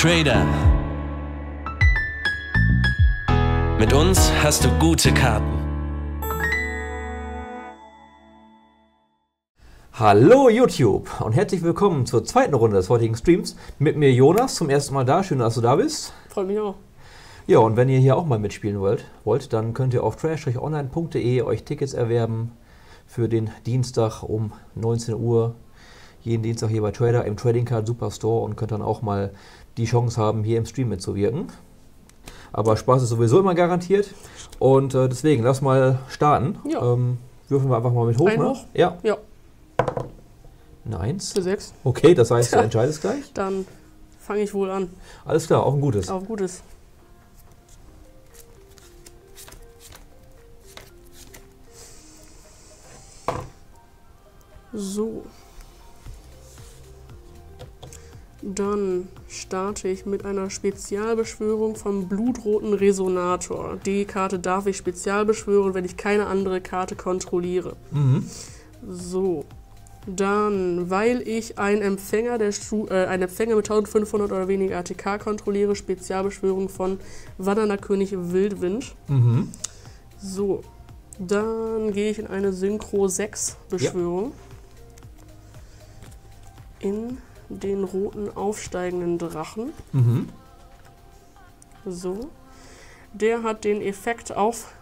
Trader. Mit uns hast du gute Karten. Hallo YouTube und herzlich willkommen zur zweiten Runde des heutigen Streams. Mit mir Jonas, zum ersten Mal da. Schön, dass du da bist. Freut mich auch. Ja, und wenn ihr hier auch mal mitspielen wollt, wollt dann könnt ihr auf trash-online.de euch Tickets erwerben für den Dienstag um 19 Uhr. Jeden Dienstag hier bei Trader im Trading Card Superstore und könnt dann auch mal die Chance haben, hier im Stream mitzuwirken. Aber Spaß ist sowieso immer garantiert. Und äh, deswegen, lass mal starten. Ja. Ähm, würfeln wir einfach mal mit hoch. Ein ne? hoch? Ja. Ja, Neins. für sechs. Okay, das heißt, du Tja. entscheidest gleich. Dann fange ich wohl an. Alles klar, auf ein gutes. Auf Gutes. So. Dann starte ich mit einer Spezialbeschwörung vom blutroten Resonator. Die Karte darf ich spezial beschwören, wenn ich keine andere Karte kontrolliere. Mhm. So. Dann, weil ich einen Empfänger, der Stu äh, einen Empfänger mit 1500 oder weniger ATK kontrolliere, Spezialbeschwörung von Wandernder König Wildwind. Mhm. So. Dann gehe ich in eine Synchro 6 Beschwörung. In den roten aufsteigenden Drachen. Mhm. So. Der hat den Effekt auf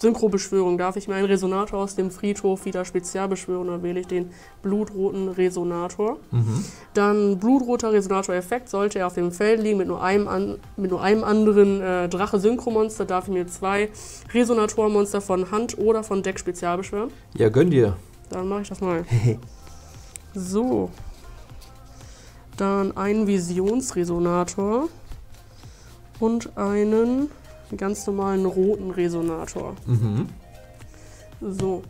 Synchrobeschwörung. Darf ich mir einen Resonator aus dem Friedhof wieder spezial beschwören, dann wähle ich den blutroten Resonator. Mhm. Dann blutroter Resonator-Effekt. Sollte er auf dem Feld liegen mit nur einem, an, mit nur einem anderen äh, Drache-Synchromonster, darf ich mir zwei Resonatormonster von Hand oder von Deck spezial beschwören. Ja, gönn dir. Dann mache ich das mal. So. Dann einen Visionsresonator und einen ganz normalen roten Resonator. Mhm. So.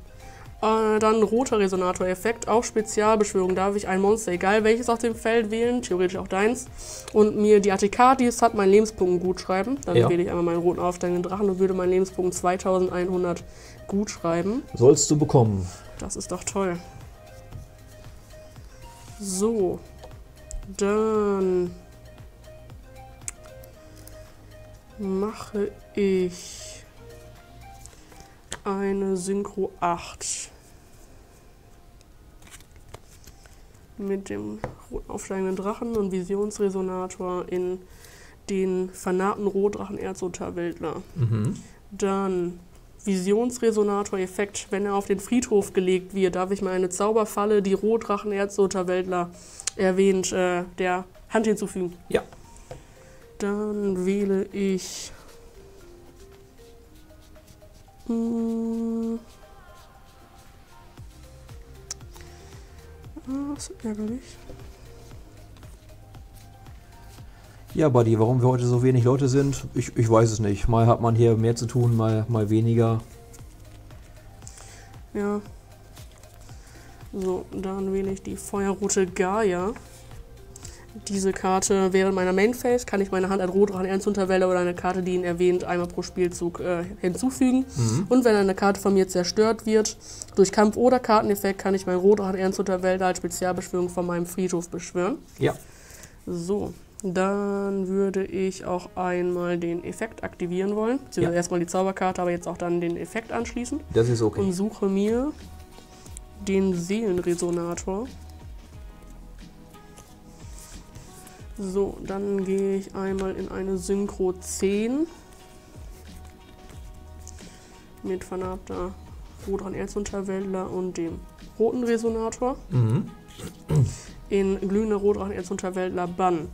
Äh, dann roter Resonator-Effekt. Auch Spezialbeschwörung darf ich ein Monster, egal welches auf dem Feld wählen, theoretisch auch deins, und mir die ATK, die es hat, meinen Lebenspunkten gut schreiben. Dann Ja. wähle ich einmal meinen roten aufsteigenden Drachen und würde meinen Lebenspunkt 2100 gut schreiben. Sollst du bekommen. Das ist doch toll. So. Dann mache ich eine Synchro 8 mit dem roten aufsteigenden Drachen und Visionsresonator in den vernarbten Rotdrachen Erzunterwäldler. Mhm. Dann Visionsresonator-Effekt. Wenn er auf den Friedhof gelegt wird, darf ich mal eine Zauberfalle, die Rotdrachen Erzunterwäldler erwähnt, äh, der Hand hinzufügen. Ja. Dann wähle ich. Hm, ah, das ist ärgerlich. Ja, Buddy, warum wir heute so wenig Leute sind, ich, ich weiß es nicht. Mal hat man hier mehr zu tun, mal, mal weniger. Ja. So, dann wähle ich die Feuerrote Gaia. Diese Karte während meiner Mainphase kann ich meine Hand an Rotdrachen Ernsunterwelle oder eine Karte, die ihn erwähnt, einmal pro Spielzug äh, hinzufügen. Und wenn eine Karte von mir zerstört wird, durch Kampf- oder Karteneffekt, kann ich meinen Rotdrachen Ernsunterwelle als Spezialbeschwörung von meinem Friedhof beschwören. Ja. So, dann würde ich auch einmal den Effekt aktivieren wollen. Beziehungsweise Ja. erstmal die Zauberkarte, aber jetzt auch dann den Effekt anschließen Das ist okay. und suche mir den Seelenresonator. So, dann gehe ich einmal in eine Synchro 10 mit vernarbter Rodran Erzunterwäldler und dem roten Resonator. Mhm. In glühender Rotdrachen Erzunterwäldler Bann.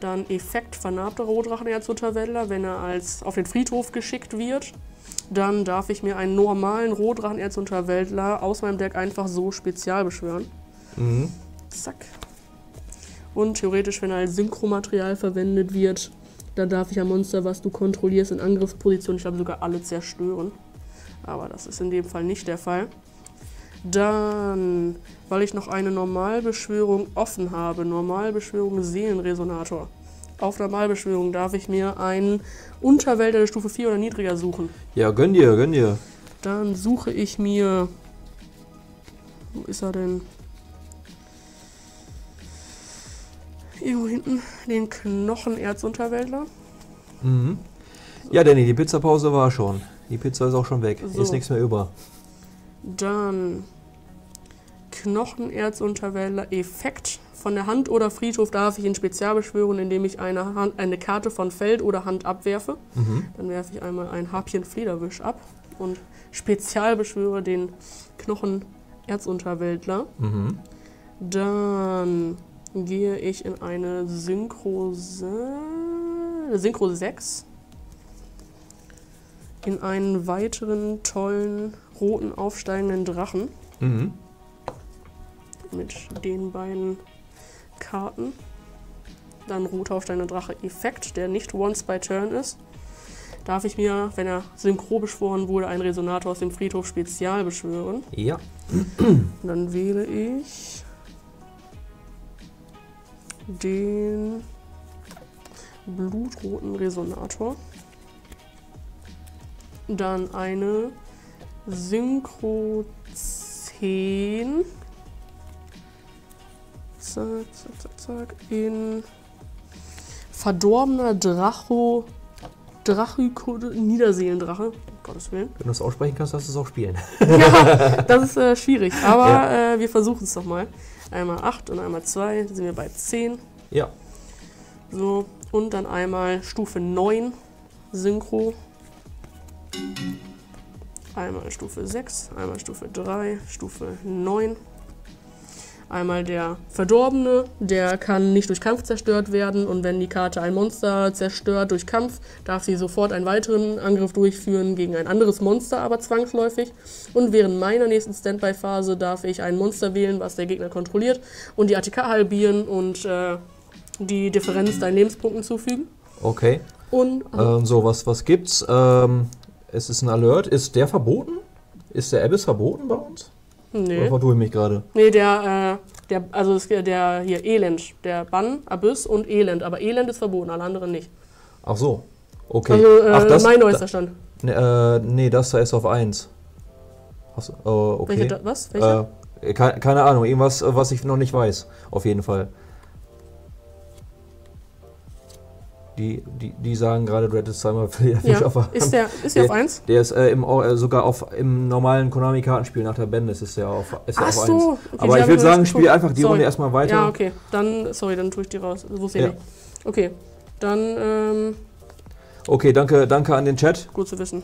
Dann Effekt vernarbter Rotdrachen Erzunterwäldler, wenn er als auf den Friedhof geschickt wird. Dann darf ich mir einen normalen Rotdrachen Erzunterwäldler aus meinem Deck einfach so spezial beschwören. Mhm. Zack. Und theoretisch, wenn er als Synchromaterial verwendet wird, dann darf ich ein Monster, was du kontrollierst, in Angriffsposition, ich glaube sogar alle zerstören. Aber das ist in dem Fall nicht der Fall. Dann, weil ich noch eine Normalbeschwörung offen habe, Normalbeschwörung Seelenresonator. Auf Normalbeschwörung darf ich mir einen Unterwälder der Stufe 4 oder niedriger suchen. Ja, gönn dir, gönn dir. Dann suche ich mir. Wo ist er denn? irgendwo hinten den Knochenerzunterwäldler. Mhm. Ja, Danny, die Pizzapause war schon. Die Pizza ist auch schon weg. So. Ist nichts mehr über. Dann Knochenerzunterwäldler Effekt. Von der Hand oder Friedhof darf ich ihn spezial beschwören, indem ich eine, Hand, eine Karte von Feld oder Hand abwerfe. Mhm. Dann werfe ich einmal ein Harpien Flederwisch ab und spezial beschwöre den Knochenerzunterwäldler. Mhm. Dann gehe ich in eine Synchro, Synchro 6. In einen weiteren tollen roten aufsteigenden Drachen Mhm. mit den beiden Karten. Dann roter aufsteigender Drache Effekt, der nicht once by turn ist. Darf ich mir, wenn er synchro beschworen wurde, einen Resonator aus dem Friedhof spezial beschwören. Ja. Dann wähle ich den blutroten Resonator. Dann eine Synchro 10. Zack, zack, zack, zack. In verdorbener Dracho. Drachico Niederseelendrache. Um Gottes Willen. Wenn du es aussprechen kannst, darfst du es auch spielen. Ja, das ist äh, schwierig. Aber Ja. äh, wir versuchen es doch mal. Einmal 8 und einmal 2, sind wir bei 10. Ja. So, und dann einmal Stufe 9 Synchro. Einmal Stufe 6, einmal Stufe 3, Stufe 9. Einmal der Verdorbene, der kann nicht durch Kampf zerstört werden und wenn die Karte ein Monster zerstört durch Kampf, darf sie sofort einen weiteren Angriff durchführen gegen ein anderes Monster, aber zwangsläufig. Und während meiner nächsten Standby-Phase darf ich ein Monster wählen, was der Gegner kontrolliert und die ATK halbieren und äh, die Differenz deinen Lebenspunkten zufügen. Okay. Und Ähm, so, was, was gibt's? Ähm, es ist ein Alert. Ist der verboten? Ist der Abyss verboten bei uns? Oder nee. vertue ich mich gerade? Nee, der, äh, der, also der hier Elend, der Bann, Abyss und Elend. Aber Elend ist verboten, alle anderen nicht. Ach so. Okay. Also äh, Ach, das, mein neuester Stand. Ne, äh, nee, das da ist auf 1. Achso, oh, okay. Welche, was? Welche? Äh, keine, keine Ahnung, irgendwas, äh, was ich noch nicht weiß. Auf jeden Fall. Die, die, die sagen gerade, du hättest zweimal Fisch ja. auf der Ist der, ist der auf 1? Der ist äh, im, äh, sogar auf, im normalen Konami-Kartenspiel nach der Bendis ist der auf, ist der Ach auf so. 1. Okay, Aber ich würde sagen, spiel einfach die Sorry. Runde erstmal weiter. Ja, okay. Dann, sorry, dann tue ich die raus. Das wusste ich Ja. nicht. Okay. Dann, ähm, Okay, danke, danke an den Chat. gut zu wissen.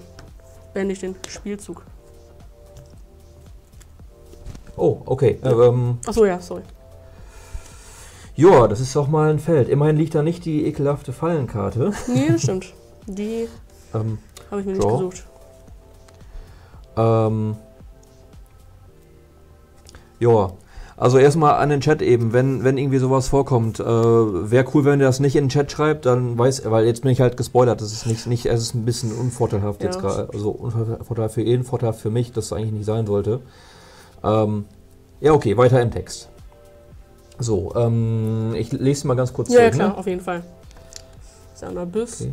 Beende ich den Spielzug. Oh, okay. Äh, ähm, Achso, ja, sorry. Ja, das ist doch mal ein Feld. Immerhin liegt da nicht die ekelhafte Fallenkarte. Nee, das stimmt. Die Ähm, habe ich mir nicht Draw. gesucht. Ähm, ja, also erstmal an den Chat eben, wenn, wenn irgendwie sowas vorkommt, äh, wäre cool, wenn ihr das nicht in den Chat schreibt, dann weiß, weil jetzt bin ich halt gespoilert, das ist nicht, nicht es ist ein bisschen unvorteilhaft Ja. jetzt gerade, also Unvorteil für ihn, Vorteil für mich, das eigentlich nicht sein sollte. Ähm, ja, okay, weiter im Text. So, ähm, ich lese mal ganz kurz Ja, ja, klar, ne? auf jeden Fall. Ist ein Abyss. Okay.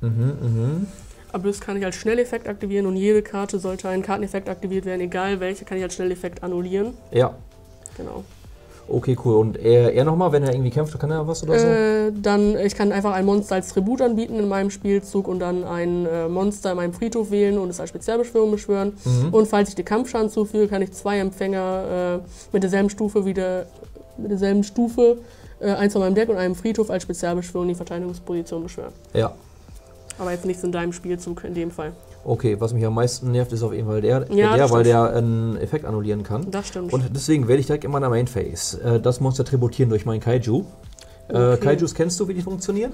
Mhm, mhm. Abyss kann ich als Schnelleffekt aktivieren und jede Karte sollte ein Karteneffekt aktiviert werden, egal welche, kann ich als Schnelleffekt annullieren. Ja, Genau. Okay, cool. Und er, er nochmal, wenn er irgendwie kämpft, kann er was oder so? Äh, dann, ich kann einfach ein Monster als Tribut anbieten in meinem Spielzug und dann ein äh, Monster in meinem Friedhof wählen und es als Spezialbeschwörung beschwören. Mhm. Und falls ich dir Kampfschaden zufüge, kann ich zwei Empfänger äh, mit derselben Stufe wieder mit derselben Stufe äh, eins von meinem Deck und einem Friedhof als Spezialbeschwörung in die Verteidigungsposition beschwören. Ja. Aber jetzt nichts in deinem Spielzug in dem Fall. Okay, was mich am meisten nervt, ist auf jeden Fall der, Ja, der weil der einen Effekt annullieren kann. Das stimmt. Und deswegen werde ich direkt in meiner Mainphase äh, das Monster tributieren durch meinen Kaiju. Äh, Okay. Kaijus kennst du, wie die funktionieren?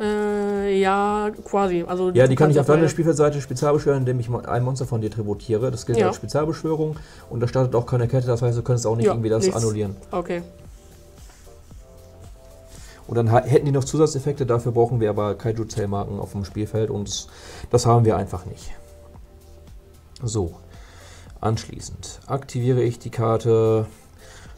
Äh, ja, quasi. Also, Ja, die kann ich auf deiner Spielfeldseite spezial beschwören, indem ich ein Monster von dir tributiere. Das gilt Ja. als Spezialbeschwörung und da startet auch keine Kette, das heißt, du könntest auch nicht Ja, irgendwie das nichts. annullieren. Okay. Und dann hätten die noch Zusatzeffekte, dafür brauchen wir aber Kaiju-Zellmarken auf dem Spielfeld und das, das haben wir einfach nicht. So, anschließend aktiviere ich die Karte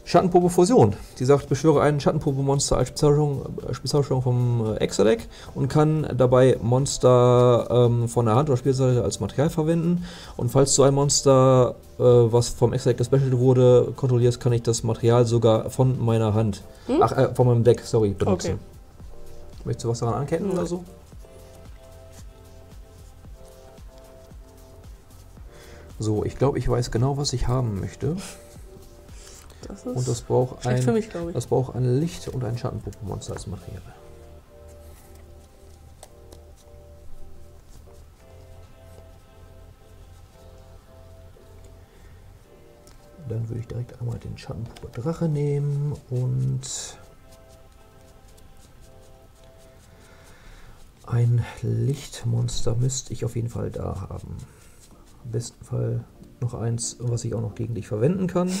Schattenprobe Fusion. Die sagt, beschwöre einen Schattenprobe-Monster als Spezialsteuerung Spezialsteuerung vom äh, Extra-Deck und kann dabei Monster ähm, von der Hand oder Spielseite als Material verwenden. Und falls du ein Monster, äh, was vom Extra-Deck gespecialt wurde, kontrollierst, kann ich das Material sogar von meiner Hand, Hm? ach, äh, von meinem Deck, sorry, benutzen. Okay. Möchtest du was daran anketten Nein. oder so? So, ich glaube, ich weiß genau, was ich haben möchte. Das Und das braucht ein, mich, das braucht ein Licht und ein Schattenpuppenmonster als Material. Dann würde ich direkt einmal den Schattenpuppe Drache nehmen und ein Lichtmonster müsste ich auf jeden Fall da haben. Im besten Fall noch eins, was ich auch noch gegen dich verwenden kann.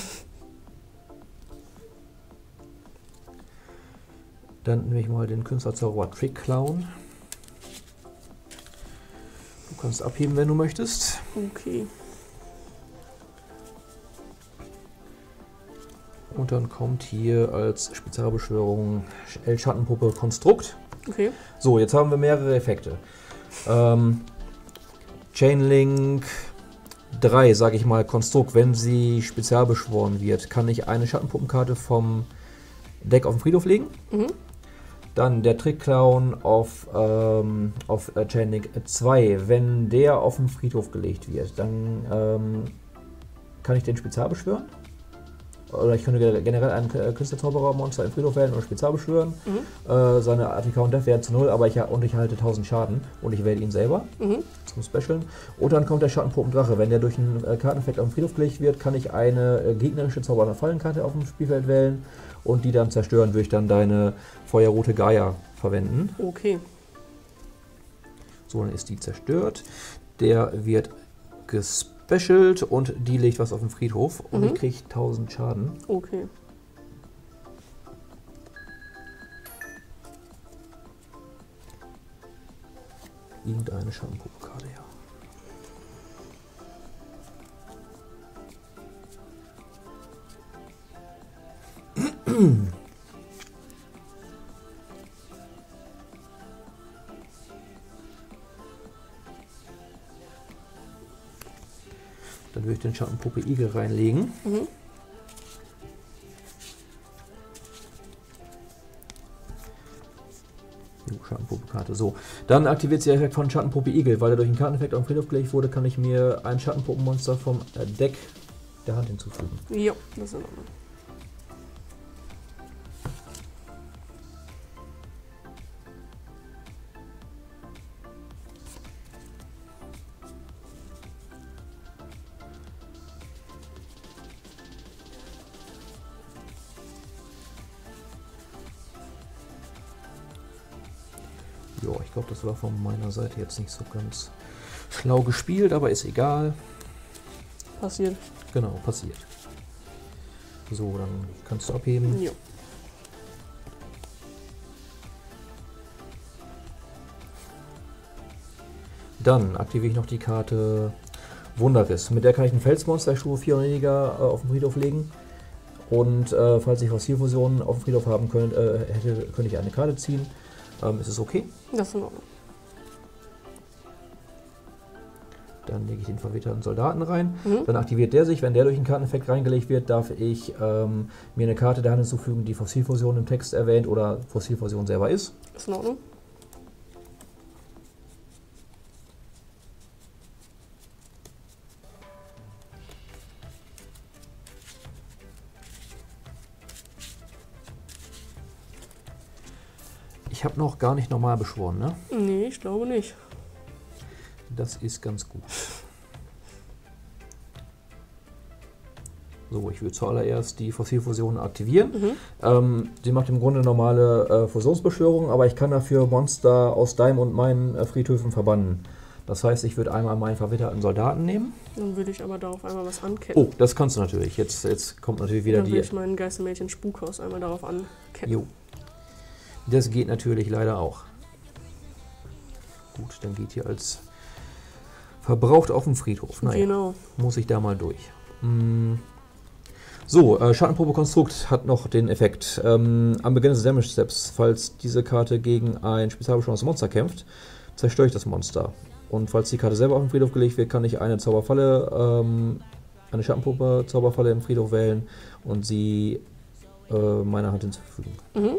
Dann nehme ich mal den Künstlerzauberer Trick Clown. Du kannst abheben, wenn du möchtest. Okay. Und dann kommt hier als Spezialbeschwörung El Schattenpuppe Konstrukt. Okay. So, jetzt haben wir mehrere Effekte. Ähm, Chainlink 3, sage ich mal, Konstrukt, wenn sie spezial beschworen wird, kann ich eine Schattenpuppenkarte vom Deck auf den Friedhof legen. Mhm. Dann der Trickclown auf, ähm, auf äh, Chainlink 2. Wenn der auf den Friedhof gelegt wird, dann ähm, kann ich den Spezial beschwören. Oder ich könnte ge- generell einen K- Künstlerzauberer-Monster im Friedhof wählen und Spezial beschwören. Mhm. Äh, seine Artika und Death werden zu 0, aber ich, und ich halte 1000 Schaden und ich wähle ihn selber Mhm. zum Specialen. Und dann kommt der Schattenpuppendrache. Wenn der durch einen äh, Karteneffekt auf den Friedhof gelegt wird, kann ich eine äh, gegnerische Zauber- oder Fallenkarte auf dem Spielfeld wählen und die dann zerstören, würde ich dann deine feuerrote Gaia verwenden. Okay. So, dann ist die zerstört. Der wird gespecialt und die legt was auf den Friedhof und Mhm. ich kriege 1000 Schaden. Okay. Irgendeine Schattenpuppenkarte, Dann würde ich den Schattenpuppe Igel reinlegen. Mhm. Jo, Schattenpuppe-Karte. So, dann aktiviert sich der Effekt von Schattenpuppe Igel. Weil er durch einen Karteneffekt auf den Friedhof gelegt wurde, kann ich mir ein Schattenpuppenmonster vom Deck der Hand hinzufügen. Ja, das ist in Ordnung. Ja, ich glaube, das war von meiner Seite jetzt nicht so ganz schlau gespielt, aber ist egal. Passiert. Genau, passiert. So, dann kannst du abheben. Ja. Dann aktiviere ich noch die Karte Wunderriss. Mit der kann ich ein Felsmonster Stufe 4 und weniger äh, auf den Friedhof legen. Und äh, falls ich Fossilfusionen auf dem Friedhof haben könnte, äh, hätte, könnte ich eine Karte ziehen. Ähm, ist es okay? Das ist in Ordnung. Dann lege ich den verwitterten Soldaten rein. Mhm. Dann aktiviert der sich. Wenn der durch einen Karteneffekt reingelegt wird, darf ich ähm, mir eine Karte der Hand hinzufügen, die Fossilfusion im Text erwähnt oder Fossilfusion selber ist. Ist in Ordnung. Noch gar nicht normal beschworen, ne? Nee, ich glaube nicht. Das ist ganz gut. So, ich würde zuallererst die Fossilfusion aktivieren. Mhm. Ähm, sie macht im Grunde normale äh, Fusionsbeschwörung, aber ich kann dafür Monster aus deinem und meinen äh, Friedhöfen verbannen. Das heißt, ich würde einmal meinen verwitterten Soldaten nehmen. Dann würde ich aber darauf einmal was anketten. Oh, das kannst du natürlich. Jetzt, jetzt kommt natürlich wieder Dann würde die. ich meinen Geistermädchen Spukhaus einmal darauf anketten. Jo. Das geht natürlich leider auch. Gut, dann geht hier als verbraucht auf dem Friedhof. Naja. Genau. muss ich da mal durch. Hm. So, äh, Schattenprobe Konstrukt hat noch den Effekt. Ähm, am Beginn des Damage Steps, falls diese Karte gegen ein spezialbeschworenes Monster kämpft, zerstöre ich das Monster. Und falls die Karte selber auf den Friedhof gelegt wird, kann ich eine Zauberfalle, ähm, eine Schattenpuppe Zauberfalle im Friedhof wählen und sie äh, meiner Hand hinzufügen. Mhm.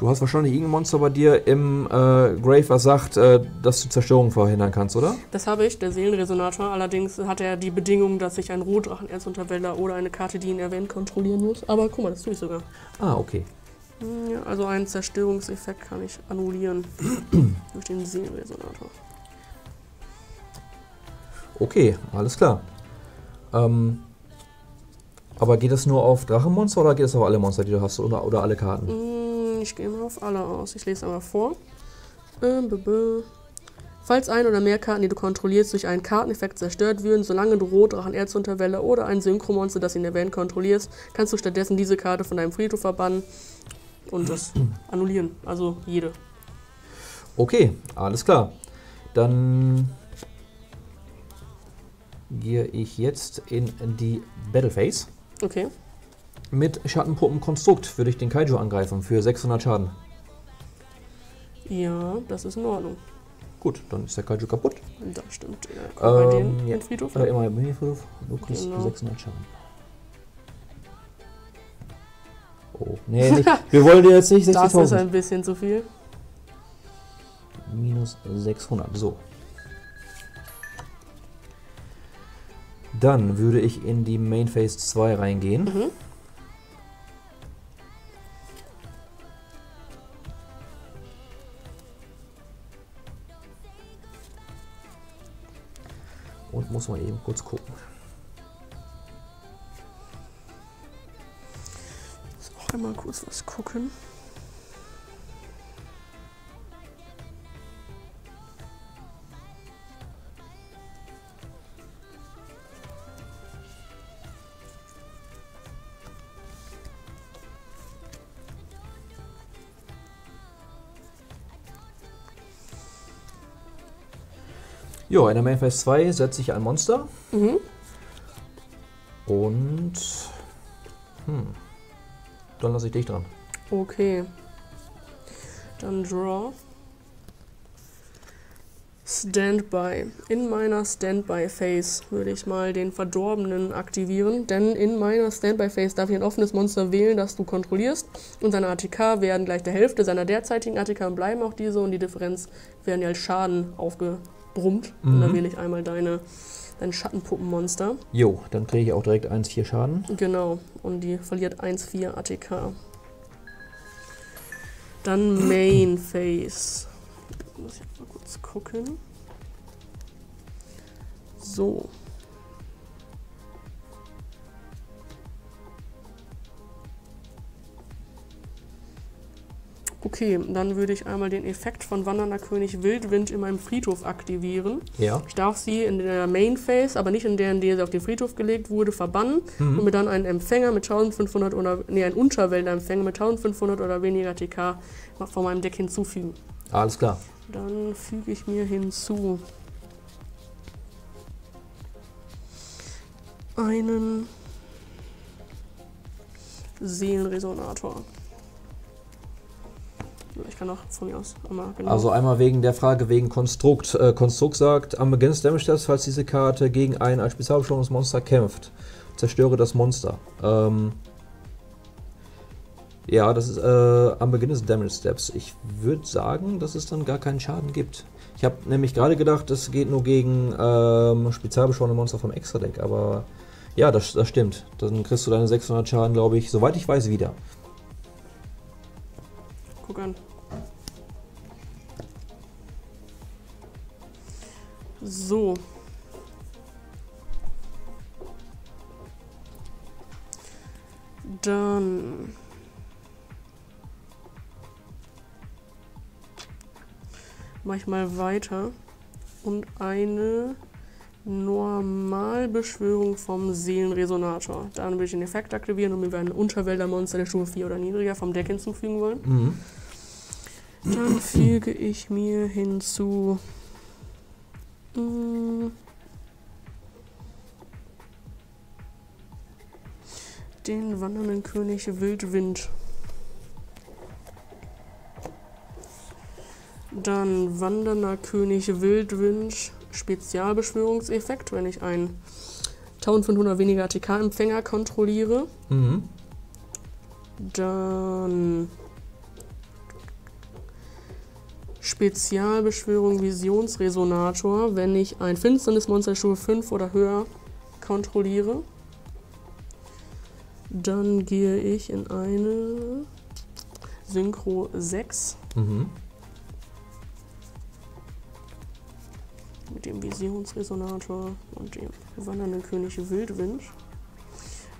Du hast wahrscheinlich irgendein Monster bei dir im äh, Grave, was sagt, äh, dass du Zerstörung verhindern kannst, oder? Das habe ich, der Seelenresonator. Allerdings hat er die Bedingung, dass ich einen Rotdrachenerzunterwälder oder eine Karte, die ihn erwähnt, kontrollieren muss. Aber guck mal, das tue ich sogar. Ah, okay. Hm, Ja, also einen Zerstörungseffekt kann ich annullieren durch den Seelenresonator. Okay, alles klar. Ähm, aber geht das nur auf Drachenmonster oder geht das auf alle Monster, die du hast, oder, oder alle Karten? Hm, Ich gehe mal auf alle aus. Ich lese einmal vor. Ähm, bö, bö. Falls ein oder mehr Karten, die du kontrollierst, durch einen Karteneffekt zerstört würden, solange du Rotdrachen, Erzunterwelle oder ein Synchromonster, das ihn erwähnt, kontrollierst, kannst du stattdessen diese Karte von deinem Friedhof verbannen und das annullieren. Also jede. Okay, alles klar. Dann gehe ich jetzt in die Battle Phase. Okay. Mit Schattenpuppenkonstrukt würde ich den Kaiju angreifen für 600 Schaden. Ja, das ist in Ordnung. Gut, dann ist der Kaiju kaputt. Das stimmt. Ja, mal den, Ähm, ja. Friedhof. Oder immer im Minifriedhof. Du kriegst Genau. 600 Schaden. Oh, nee, nicht. wir wollen dir jetzt nicht Das ist 60.000. ein bisschen zu viel. Minus 600, so. Dann würde ich in die Main Phase 2 reingehen. Mhm. Muss mal eben kurz gucken. Muss auch einmal kurz was gucken. Jo, in der Main Phase 2 setze ich ein Monster Mhm. und. Hm. Dann lasse ich dich dran. Okay. Dann Draw. Standby. In meiner Standby-Phase würde ich mal den Verdorbenen aktivieren, denn in meiner Standby-Phase darf ich ein offenes Monster wählen, das du kontrollierst und seine ATK werden gleich der Hälfte seiner derzeitigen ATK und bleiben auch diese und die Differenz werden ja als Schaden aufgebrummt. Und dann Mhm. wähle ich einmal deine, dein Schattenpuppenmonster. Jo, dann kriege ich auch direkt 1,4 Schaden. Genau, und die verliert 1,4 ATK. Dann Main Phase. Muss ich mal kurz gucken. So. Okay, dann würde ich einmal den Effekt von Wandernder König Wildwind in meinem Friedhof aktivieren. Ja. Ich darf sie in der Main Phase, aber nicht in der, in der sie auf den Friedhof gelegt wurde, verbannen Mhm. und mir dann einen Empfänger mit 1500 oder, nee, einen Unterwälderempfänger mit 1500 oder weniger TK von meinem Deck hinzufügen. Alles klar. Dann füge ich mir hinzu einen Seelenresonator. Ich kann auch von mir aus einmal genau. Also einmal wegen der Frage wegen Konstrukt. Äh, Konstrukt sagt, am Beginn des Damage Steps, falls diese Karte gegen ein als spezialbeschworenes Monster kämpft, zerstöre das Monster. Ähm, ja, das ist äh, am Beginn des Damage Steps. Ich würde sagen, dass es dann gar keinen Schaden gibt. Ich habe nämlich gerade gedacht, es geht nur gegen ähm, spezialbeschworene Monster vom Extra-Deck, aber ja, das, das stimmt. Dann kriegst du deine 600 Schaden, glaube ich, soweit ich weiß, wieder. Guck an. So. Dann. Mach ich mal weiter. Und eine Normalbeschwörung vom Seelenresonator. Dann will ich den Effekt aktivieren und mir ein Unterwäldermonster der Stufe 4 oder niedriger vom Deck hinzufügen wollen. Mhm. Dann füge ich mir hinzu. mm, den wandernden König Wildwind. Dann wandernder König Wildwind Spezialbeschwörungseffekt, wenn ich einen 1500 weniger ATK-Empfänger kontrolliere. Mhm. Dann Spezialbeschwörung Visionsresonator, wenn ich ein Finsternismonster Stufe 5 oder höher kontrolliere. Dann gehe ich in eine Synchro 6 Mhm. Mit dem Visionsresonator und dem wandernden König Wildwind.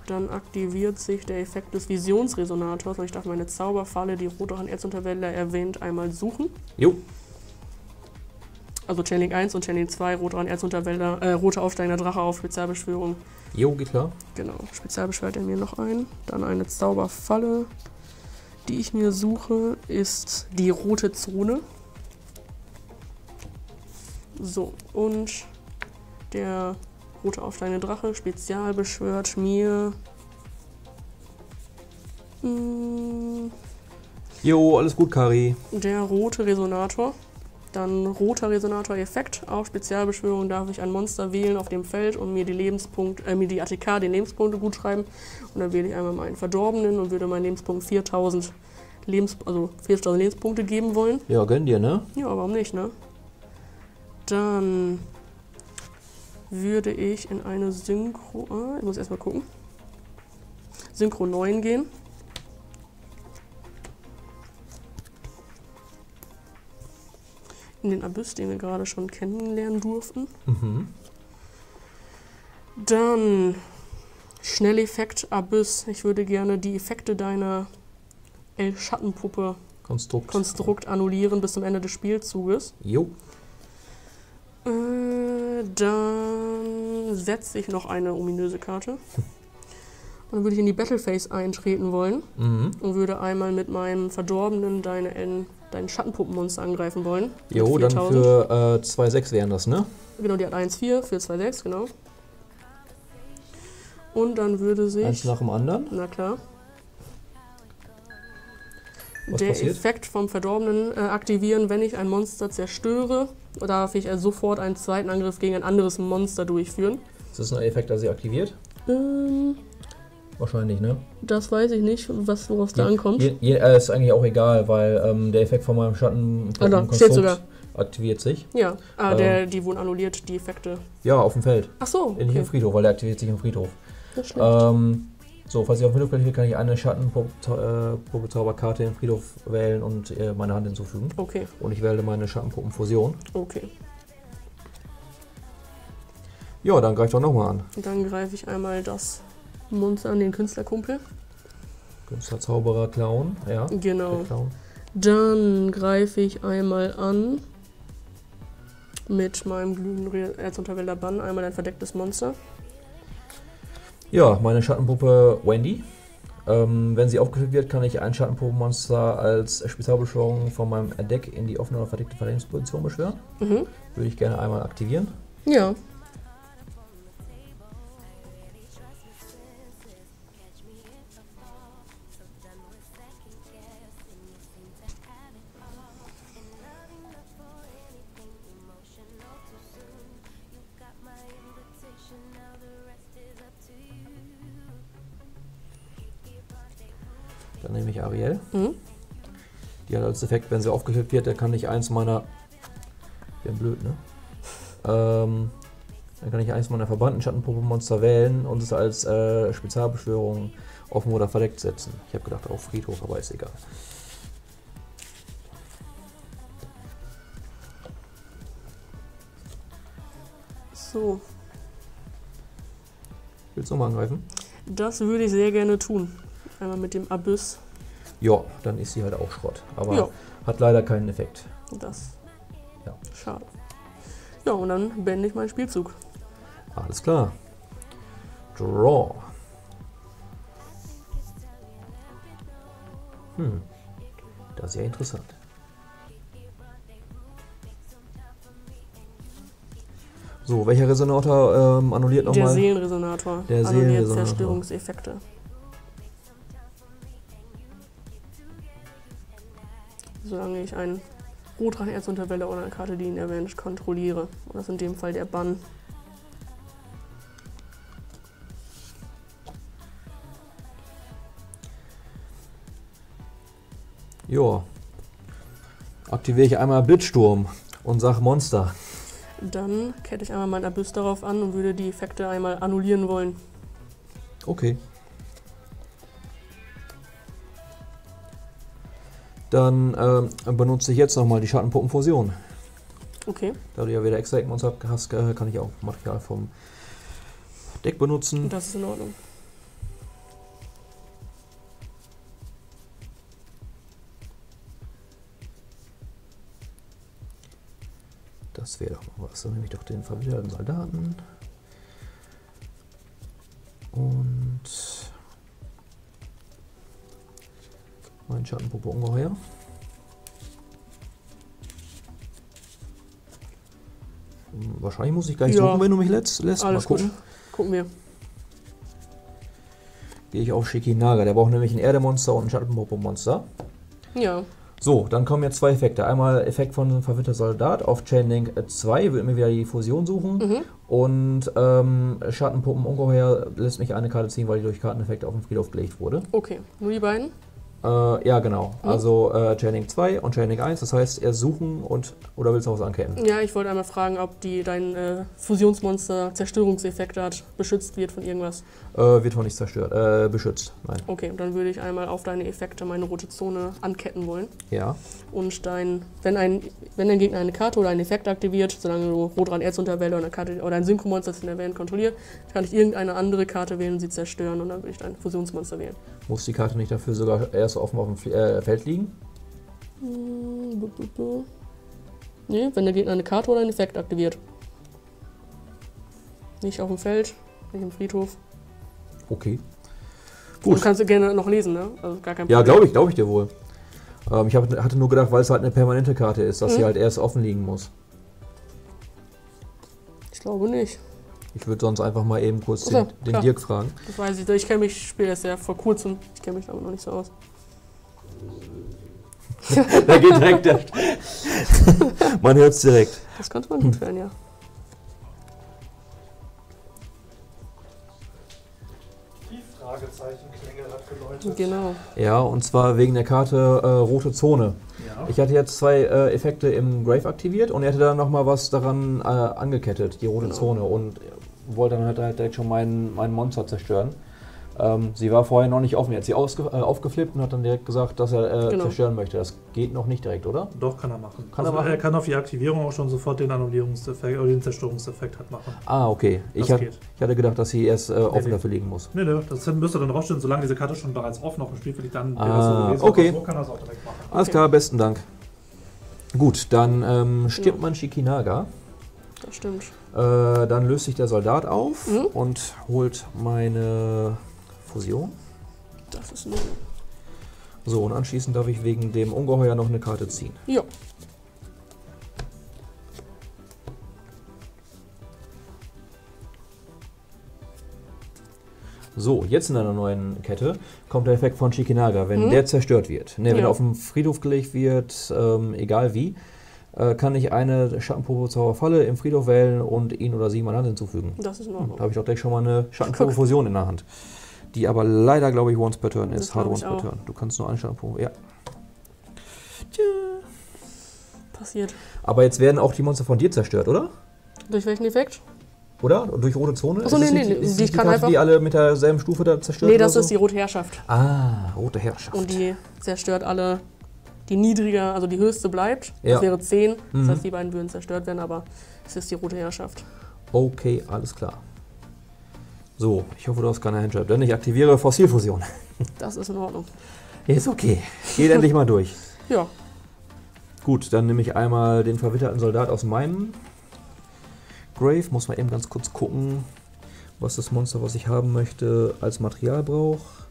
Dann aktiviert sich der Effekt des Visionsresonators und ich darf meine Zauberfalle, die Rotdrachen Erzunterwälder erwähnt, einmal suchen. Jo. Also Channeling 1 und Channeling 2, Rotdrachen Erzunterwälder, äh, rote aufsteigender Drache auf Spezialbeschwörung. Jo, geht klar. Genau, spezial beschwert er mir noch ein. Dann eine Zauberfalle, die ich mir suche, ist die rote Zone. So, und der rote aufsteigende Drache spezial beschwört mir. mm, Jo, alles gut, Kari. Der rote Resonator. Dann roter Resonator-Effekt. Auf Spezialbeschwörung darf ich ein Monster wählen auf dem Feld und mir die Lebenspunkt, äh, mir die ATK, den Lebenspunkte gut schreiben. Und dann wähle ich einmal meinen Verdorbenen und würde meinen Lebenspunkt 4000 Lebens, also 4000 Lebenspunkte geben wollen. Ja, gönn dir, ne? Ja, warum nicht, ne? Dann würde ich in eine Synchro. Ah, ich muss erstmal gucken. Synchro 9 gehen. In den Abyss, den wir gerade schon kennenlernen durften. Mhm. Dann Schnelleffekt Abyss. Ich würde gerne die Effekte deiner L-Schattenpuppe Konstrukt. Konstrukt annullieren bis zum Ende des Spielzuges. jo. Äh, dann setze ich noch eine ominöse Karte. Und dann würde ich in die Battleface eintreten wollen Mhm. und würde einmal mit meinem Verdorbenen deine N, dein Schattenpuppenmonster angreifen wollen. Jo, dann 4000. für äh, 2,6 wären das, ne? Genau, die hat 1,4 für 2,6, genau. Und dann würde sich. Eins nach dem anderen. Na klar. Was der passiert? Effekt vom Verdorbenen äh, aktivieren, wenn ich ein Monster zerstöre, darf ich äh, sofort einen zweiten Angriff gegen ein anderes Monster durchführen. Ist das ein Effekt, der sie aktiviert? Ähm, Wahrscheinlich, ne? das weiß ich nicht, was worauf es da ankommt. Je, je, äh, ist eigentlich auch egal, weil ähm, der Effekt von meinem Schatten steht sogar. aktiviert sich. Ja, ah, Ähm. der, die wurden annulliert, die Effekte. Ja, auf dem Feld. Ach so, Nicht im okay. Friedhof, weil der aktiviert sich im Friedhof. Das. Ähm, so, falls ich auf Friedhof will, kann ich eine Schattenpuppe-Zauberkarte im Friedhof wählen und äh, meine Hand hinzufügen. Okay, Und ich wähle meine Schattenpuppenfusion. okay. Ja, dann greift doch nochmal an. Dann greife ich einmal das Monster an den Künstlerkumpel. Künstler, Zauberer, Clown. Ja, Genau. Clown. Dann greife ich einmal an mit meinem glühenden Erzunterwälder Bann einmal ein verdecktes Monster. Ja, meine Schattenpuppe Wendy. Ähm, wenn sie aufgeführt wird, kann ich ein Schattenpuppenmonster als Spezialbeschwörung von meinem Deck in die offene oder verdeckte Verteidigungsposition beschwören. Mhm. Würde ich gerne einmal aktivieren. Ja. Dann nehme ich Ariel. Mhm. Die hat als Effekt, wenn sie aufgeführt wird, dann kann ich eins meiner. Wäre blöd, ne? Ähm, dann kann ich eins meiner verbannten Schattenpuppenmonster wählen und es als äh, Spezialbeschwörung offen oder verdeckt setzen. Ich habe gedacht auf Friedhof, aber ist egal. So, Willst du nochmal angreifen? das würde ich sehr gerne tun. Einmal mit dem Abyss. Ja, dann ist sie halt auch Schrott. Aber Ja. hat leider keinen Effekt. Das. Ja. Schade. Ja, und dann beende ich meinen Spielzug. Alles klar. Draw. Hm. Das ist ja interessant. So, welcher Resonator ähm, annulliert Der nochmal? Seelenresonator. Der annulliert Seelenresonator. Zerstörungseffekte. Solange ich einen Rotrang-Erzunterwelle oder eine Karte, die ihn erwähnt, kontrolliere. Und das ist in dem Fall der Bann. Ja. Aktiviere ich einmal Blitzsturm und sag Monster. Dann kette ich einmal meinen Abyss darauf an und würde die Effekte einmal annullieren wollen. Okay. Dann ähm, benutze ich jetzt nochmal die Schattenpuppenfusion. Okay, Da du ja wieder extra Eckmons hast, äh, kann ich auch Material vom Deck benutzen. das ist in Ordnung. Das wäre doch mal was. Dann nehme ich doch den verwitterten Soldaten. Und mein Schattenpuppe Ungeheuer. Wahrscheinlich muss ich gar nicht Ja. suchen, wenn du mich lässt. lässt. Alles mal gucken. gut. Gucken wir. Gehe ich auf Shikinaga. Der braucht nämlich ein Erdemonster und ein Schattenpuppe-Monster. Ja, So, dann kommen jetzt zwei Effekte. Einmal Effekt von verwirrter Soldat auf Chainlink 2, will mir wieder die Fusion suchen. Mhm. Und ähm, Schattenpuppen Ungeheuer lässt mich eine Karte ziehen, weil die durch Karteneffekte auf den Friedhof gelegt wurde. okay. Nur die beiden? Äh, ja, genau. Mhm. Also äh, Chainlink 2 und Chainlink 1. Das heißt, er suchen und. Oder willst du noch was anketten? Ja, ich wollte einmal fragen, ob die, dein äh, Fusionsmonster Zerstörungseffekt hat, beschützt wird von irgendwas. Äh, wird von nichts zerstört. Äh, beschützt. Nein. Okay, dann würde ich einmal auf deine Effekte meine rote Zone anketten wollen. Ja. Und dein, wenn ein, wenn dein Gegner eine Karte oder einen Effekt aktiviert, solange du Rotran Erzunterwelle oder, eine Karte, oder ein Synchromonster, in der Welt kontrolliert, kann ich irgendeine andere Karte wählen und sie zerstören und dann würde ich dein Fusionsmonster wählen. Muss die Karte nicht dafür sogar erst offen auf dem Fl- äh, Feld liegen? Hm. Nee, wenn der Gegner eine Karte oder einen Effekt aktiviert. Nicht auf dem Feld, nicht im Friedhof. Okay. Du Gut. kannst du gerne noch lesen, ne? Also gar kein Ja, Problem. glaube ich, glaube ich dir wohl. Ähm, ich hab, hatte nur gedacht, weil es halt eine permanente Karte ist, dass Mhm. sie halt erst offen liegen muss. Ich glaube nicht. Ich würde sonst einfach mal eben kurz so, den, den. Dirk fragen. Das weiß ich. Ich kenne mich, ich spiele das ja vor kurzem. Ich kenne mich damit noch nicht so aus. Da geht direkt der. Man hört es direkt. Das könnte man gut werden, ja. Die Fragezeichenklingel hat geläutet. Genau. Ja, und zwar wegen der Karte äh, Rote Zone. Ja. Ich hatte jetzt zwei äh, Effekte im Grave aktiviert und er hatte dann nochmal was daran äh, angekettet, die rote Genau. Zone. Und wollte dann halt direkt schon mein, mein Monster zerstören. Ähm, sie war vorher noch nicht offen. Er hat sie ausge, äh, aufgeflippt und hat dann direkt gesagt, dass er äh, Genau. zerstören möchte. Das geht noch nicht direkt, oder? Doch, kann er machen. Kann er also machen? Er kann auf die Aktivierung auch schon sofort den Annullierungseffekt oder den Zerstörungseffekt halt machen. Ah, okay. Ich, hat, ich hatte gedacht, dass sie erst äh, offen nee. dafür liegen muss. Nö, nö, das müsste dann draufstehen, solange diese Karte schon bereits offen auf dem Spielfeld liegt, dann Ah, wäre so gewesen. okay. So kann er es auch direkt machen. Alles Okay. klar, besten Dank. Gut, dann ähm, stirbt Ja. man Shikinaga. Das stimmt. Äh, dann löst sich der Soldat auf Mhm. und holt meine Fusion. Das ist nur. So, und anschließend darf ich wegen dem Ungeheuer noch eine Karte ziehen. Ja. So, jetzt in einer neuen Kette kommt der Effekt von Shikinaga. Wenn Mhm. der zerstört wird, ne, wenn Ja. er auf dem Friedhof gelegt wird, ähm, egal wie, äh, kann ich eine Schattenprobe-Zauberfalle im Friedhof wählen und ihn oder sie meiner Hand hinzufügen. Das ist in Da habe ich doch direkt schon mal eine Schattenprobe-Fusion in der Hand. Die aber leider, glaube ich, once per turn Das ist. Hard once per turn. Du kannst nur Schattenprobe. Ja. Passiert. Aber jetzt werden auch die Monster von dir zerstört, oder? Durch welchen Effekt? Oder? Durch rote Zone? Ach so, Ist es nee, nicht nee, die- nee, Ist die nicht die kann Karte, einfach- die alle mit derselben Stufe da zerstört Nee, das so? ist die rote Herrschaft. Ah, rote Herrschaft. Und die zerstört alle. Die niedriger, also die höchste bleibt. Ja. Das wäre 10. Das Mhm. heißt, die beiden würden zerstört werden, aber es ist die rote Herrschaft. Okay, alles klar. So, ich hoffe, du hast keine Handjob, denn ich aktiviere Fossilfusion. Das ist in Ordnung. Ist okay. Geht endlich mal durch. Ja, Gut, dann nehme ich einmal den verwitterten Soldat aus meinem Grave. Muss mal eben ganz kurz gucken, was das Monster, was ich haben möchte, als Material braucht.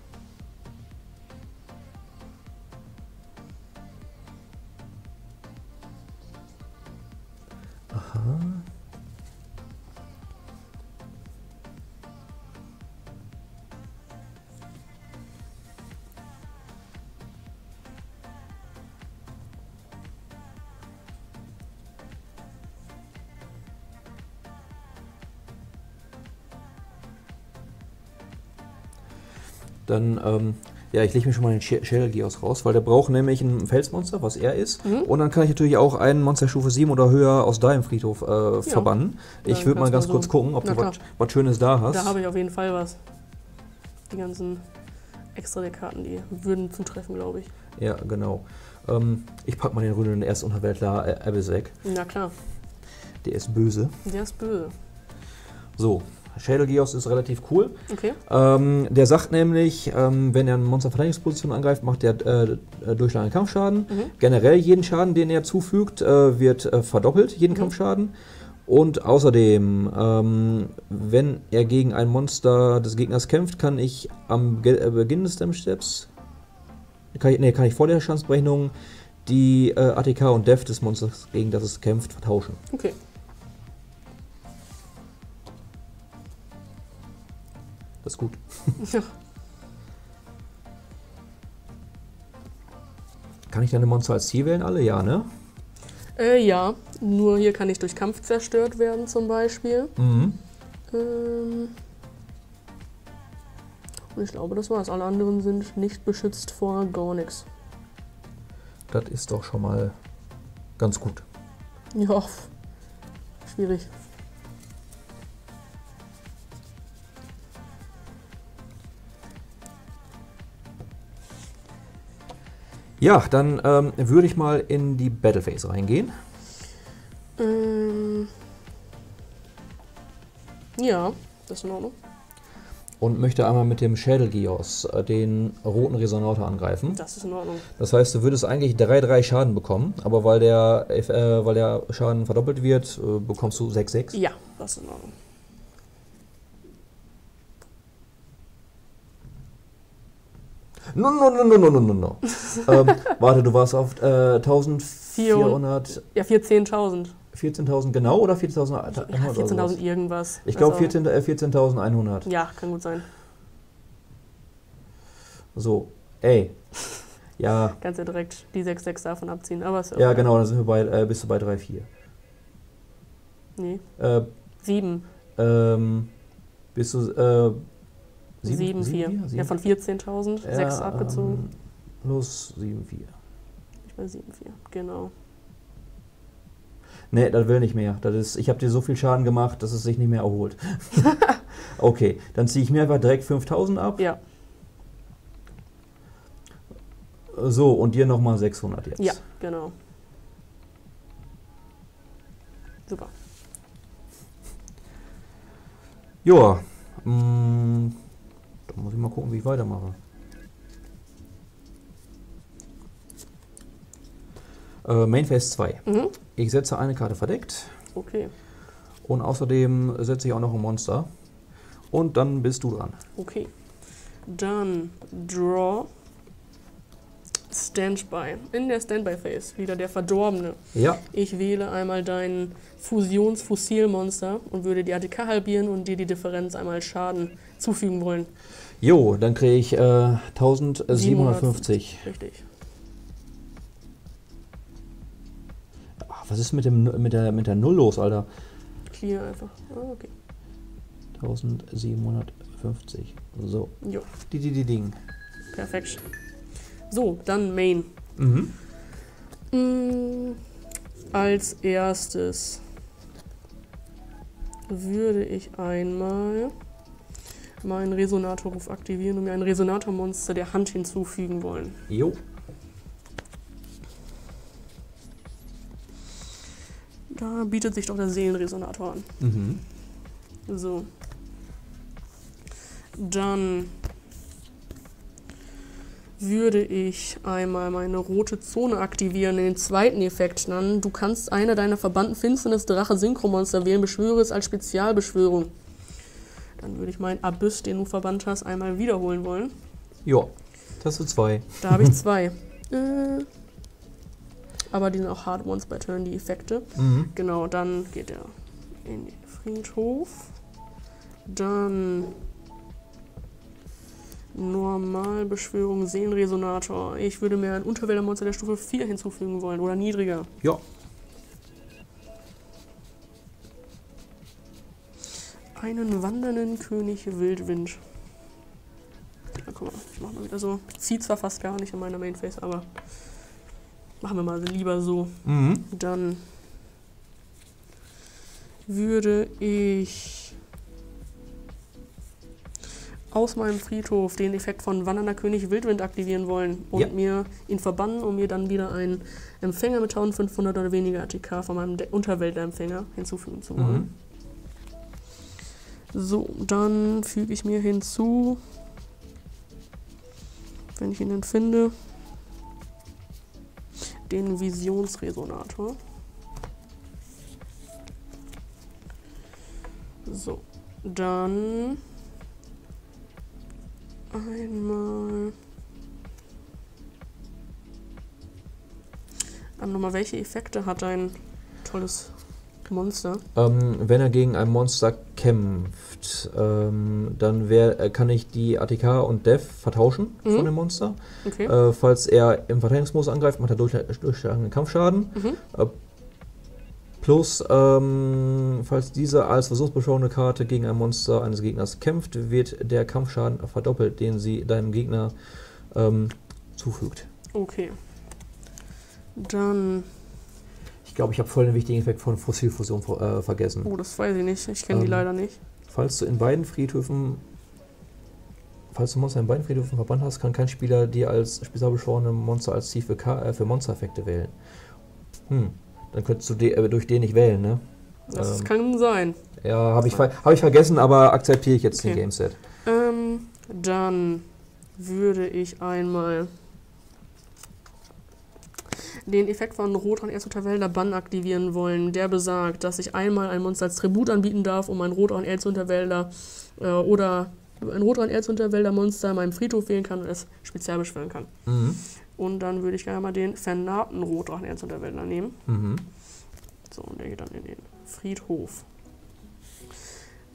Dann, ähm, ja, ich lege mir schon mal den Sh- Shell Geos raus, weil der braucht nämlich ein Felsmonster, was er ist. Mhm. Und dann kann ich natürlich auch einen Monsterstufe 7 oder höher aus deinem Friedhof äh, verbannen. Ich würde mal ganz du kurz so- gucken, ob Na du was, Schönes da hast. Da habe ich auf jeden Fall was. Die ganzen extra der Karten, die würden zutreffen, glaube ich. ja, genau. Ähm, ich packe mal den grünen Erstunterweltler äh, Abyss weg. Na klar, Der ist böse. der ist böse. So, Shadow Geos ist relativ cool. Okay. Ähm, der sagt nämlich, ähm, wenn er eine Monsterverteidigungsposition angreift, macht er äh, äh, durchschlagenden Kampfschaden. Mhm. Generell jeden Schaden, den er zufügt, äh, wird äh, verdoppelt, jeden Mhm. Kampfschaden. Und außerdem, ähm, wenn er gegen ein Monster des Gegners kämpft, kann ich am Ge äh, Beginn des Damage Steps, kann ich, nee, kann ich vor der Schadensberechnung die äh, ATK und Def des Monsters, gegen das es kämpft, vertauschen. Okay. Das ist gut. Ja. Kann ich deine Monster als Ziel wählen? Alle? Ja, ne? Äh, ja, nur hier kann ich durch Kampf zerstört werden zum Beispiel. Mhm. Ähm und ich glaube, das war's. Alle anderen sind nicht beschützt vor gar nichts. Das ist doch schon mal ganz gut. Ja, schwierig. Ja, dann ähm, würde ich mal in die Battle Phase reingehen. Ähm ja, das ist in Ordnung. Und möchte einmal mit dem Schädelgios äh, den roten Resonator angreifen. Das ist in Ordnung. Das heißt, du würdest eigentlich 3-3 Schaden bekommen, aber weil der, äh, weil der Schaden verdoppelt wird, äh, bekommst du 6-6. Ja, das ist in Ordnung. No, no, no, no, no, no, no, no. ähm, warte, du warst auf äh, 1400, Ja, 14.000. 14.000 genau oder 14.000? Ja, 14.000 irgendwas. Ich glaube Also, 14 äh, 14.100. Ja, kann gut sein. So, ey. Ja, Kannst ja direkt die 6,6 davon abziehen. Aber ist ja okay. genau, dann sind wir bei, äh, bist du bei 3-4. Nee, Äh, 7. ähm, bist du, äh, 7, 4. Sieben, Ja, von 14.000, 6 abgezogen. Ähm, plus 7, 4. Ich bei 7, 4. Genau. Nee, das will nicht mehr. Das ist, ich habe dir so viel Schaden gemacht, dass es sich nicht mehr erholt. okay, dann ziehe ich mir einfach direkt 5000 ab. Ja, So, und dir nochmal 600 jetzt. ja, genau. Super. Joa. Mm, da muss ich mal gucken, wie ich weitermache. Äh, Mainphase 2. Mhm. Ich setze eine Karte verdeckt Okay, und außerdem setze ich auch noch ein Monster. Und dann bist du dran. okay. Dann Draw. Standby. In der Standby-Phase wieder der Verdorbene. Ja, Ich wähle einmal dein Fusions-Fossilmonster und würde die ATK halbieren und dir die Differenz einmal Schaden zufügen wollen. Jo, dann kriege ich äh, 1750. Richtig. Ach, was ist mit, dem, mit, der, mit der Null los, Alter? Clear einfach. Ah, okay. 1750. So, Jo, die, die, die Ding. perfekt. So, dann Main. Mhm. Mm, Als erstes würde ich einmal meinen Resonatorruf aktivieren und mir ein Resonatormonster der Hand hinzufügen wollen. Jo. Da bietet sich doch der Seelenresonator an. Mhm. So. Dann würde ich einmal meine rote Zone aktivieren, den zweiten Effekt dann. Du kannst eine deiner verbannten Finsternis Drache Synchromonster wählen, beschwöre es als Spezialbeschwörung. Dann würde ich meinen Abyss, den du verbannt hast, einmal wiederholen wollen. Jo. Das sind zwei. Da habe ich zwei. äh, aber die sind auch Hard Ones bei Turn, die Effekte. Mhm. Genau, dann geht er in den Friedhof. Dann Normalbeschwörung, Seelenresonator. Ich würde mir ein Unterwäldermonster der Stufe 4 hinzufügen wollen oder niedriger. Ja. Einen wandernden König Wildwind. guck mal, ich mach mal wieder so. Zieht zwar fast gar nicht in meiner Mainface, aber machen wir mal lieber so. Mhm. Dann würde ich aus meinem Friedhof den Effekt von Wandernder König Wildwind aktivieren wollen und Ja. mir ihn verbannen, um mir dann wieder einen Empfänger mit 1500 oder weniger ATK von meinem De- Unterweltempfänger hinzufügen zu wollen. Mhm. So, dann füge ich mir hinzu, wenn ich ihn denn finde, den Visionsresonator. So, dann einmal. Dann nochmal, welche Effekte hat dein tolles Monster? Ähm, wenn er gegen ein Monster kämpft, ähm, dann wär, äh, kann ich die ATK und Def vertauschen Mhm. von dem Monster. Okay. Äh, falls er im Verteidigungsmodus angreift, macht er durch, durchschlagenden Kampfschaden. Mhm. Äh, plus, ähm, falls diese als versuchsbeschworene Karte gegen ein Monster eines Gegners kämpft, wird der Kampfschaden verdoppelt, den sie deinem Gegner ähm, zufügt. Okay. Dann. Ich glaube, ich habe voll den wichtigen Effekt von Fossilfusion äh, vergessen. Oh, das weiß ich nicht. Ich kenne die Ähm, leider nicht. Falls du in beiden Friedhöfen, falls du Monster in beiden Friedhöfen verbannt hast, kann kein Spieler dir als spezialbeschworene Monster als Ziel für, Ka äh, für Monstereffekte wählen. Hm, dann könntest du de äh, durch den nicht wählen, ne? Das ähm, kann sein. Ja, habe ich, ver hab ich vergessen, aber akzeptiere ich jetzt Okay. den Gameset. Ähm, dann würde ich einmal den Effekt von Rotran Erzunterwälder Bann aktivieren wollen. Der besagt, dass ich einmal ein Monster als Tribut anbieten darf, um ein Rotran Erzunterwälder äh, oder ein Rotran Erzunterwälder Monster in meinem Friedhof wählen kann und es speziell beschwören kann. Mhm. Und dann würde ich gerne mal den vernarbten Rotran Erzunterwälder nehmen. Mhm. So, und der geht dann in den Friedhof.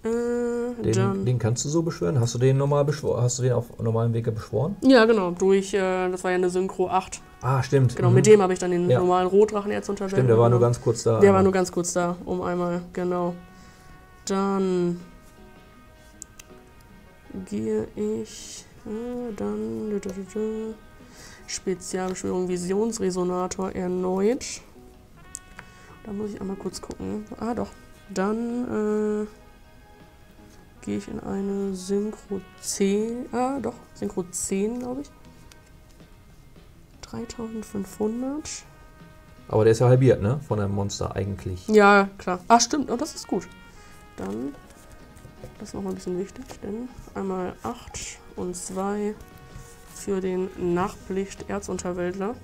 Äh, Den, den kannst du so beschwören? Hast du den normal beschworen? Hast du den auf normalem Wege beschworen? Ja, genau, durch, äh, das war ja eine Synchro 8. Ah, stimmt. Genau, mhm. mit dem habe ich dann den Ja. normalen Rotdrachenerz unterwegs. Stimmt, der war nur ganz kurz da. Der war nur ganz kurz da, um einmal, genau. Dann gehe ich, äh, dann Spezialbeschwörung Visionsresonator erneut. Da muss ich einmal kurz gucken. Ah, doch. Dann äh, gehe ich in eine Synchro 10. Ah, doch, Synchro 10, glaube ich. 3500. Aber der ist ja halbiert, ne? Von einem Monster eigentlich. Ja, klar. Ah, stimmt. Oh, das ist gut. Dann, das ist noch mal ein bisschen wichtig, denn einmal 8 und 2 für den Nachblicht-Erzunterwäldler.